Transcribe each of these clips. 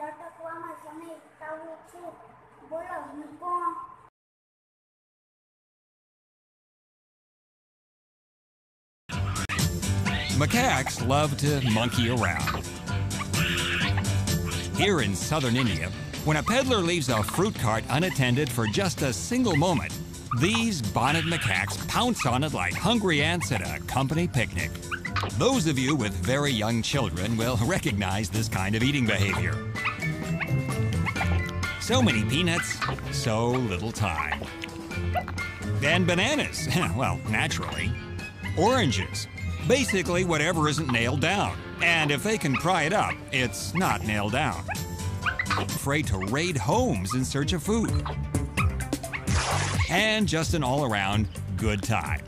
ભટકવામાં સમય વિતાવું છું બોલો હું કોણ Macaques love to monkey around. Here in southern India, when a peddler leaves a fruit cart unattended for just a single moment, these bonnet macaques pounce on it like hungry ants at a company picnic. Those of you with very young children will recognize this kind of eating behavior. So many peanuts, so little time. And bananas, well, naturally. Oranges, basically whatever isn't nailed down. And if they can pry it up, it's not nailed down. Afraid to raid homes in search of food. And just an all around good time.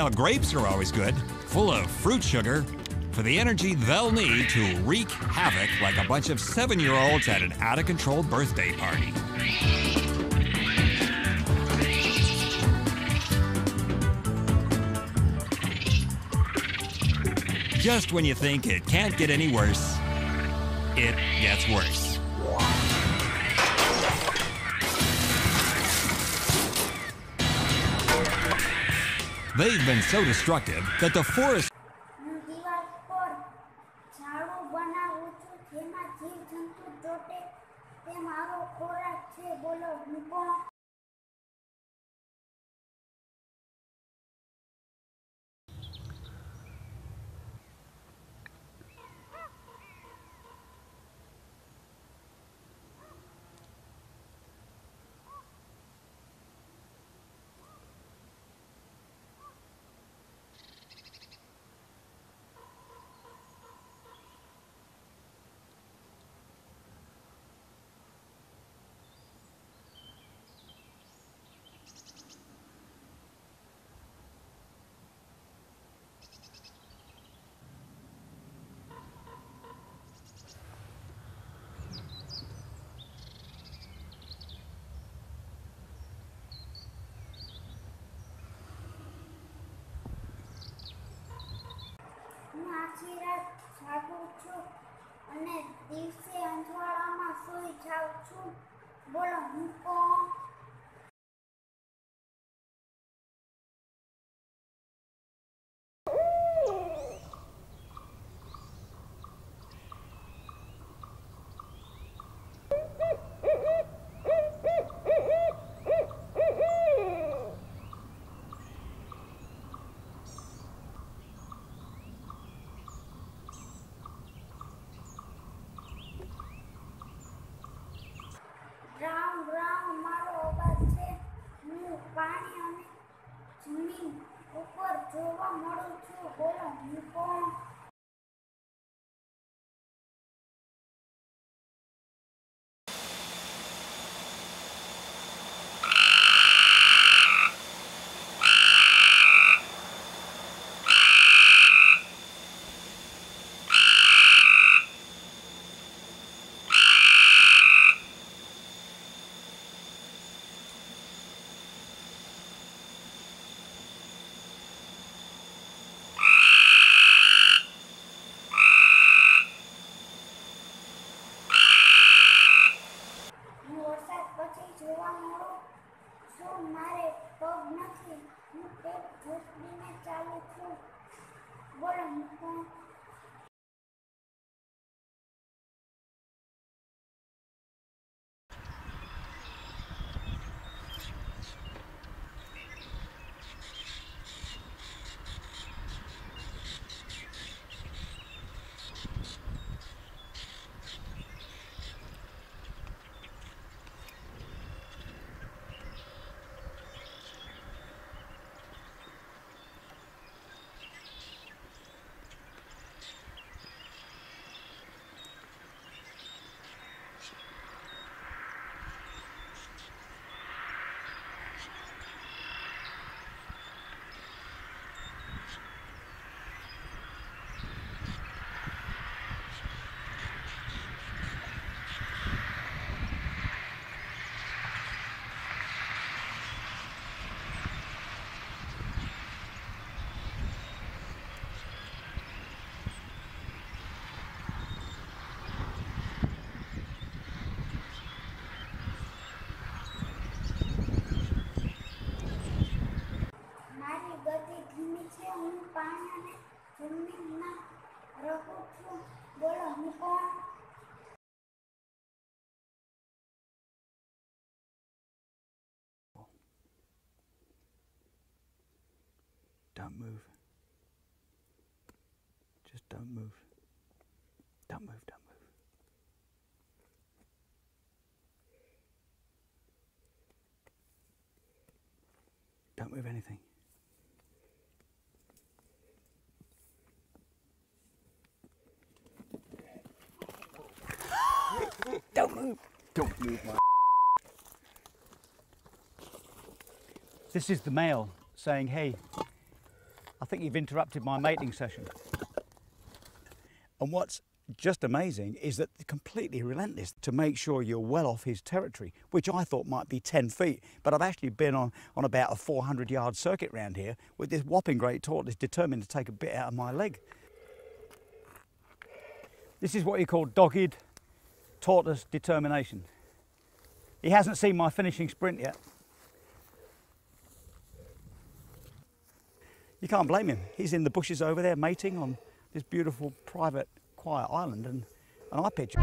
Now, grapes are always good, full of fruit sugar, for the energy they'll need to wreak havoc like a bunch of seven year olds at an out of control birthday party. Just when you think it can't get any worse, it gets worse. They've been so destructive that the forest રાત છું અને દિવસે અંજવાળામાં સૂઈ જાઉં છું. બોલો હું કોણ? બોલો Don't move. Just don't move. Don't move, don't move. Don't move anything. Don't move, my. This is the male saying, hey, I think you've interrupted my mating session. And what's just amazing is that they're completely relentless to make sure you're well off his territory, which I thought might be 10 feet. But I've actually been on, on about a 400 yard circuit round here with this whopping great tortoise determined to take a bit out of my leg. This is what you call dogged tortoise determination. He hasn't seen my finishing sprint yet. You can't blame him. He's in the bushes over there mating on this beautiful private quiet island and, I pitch.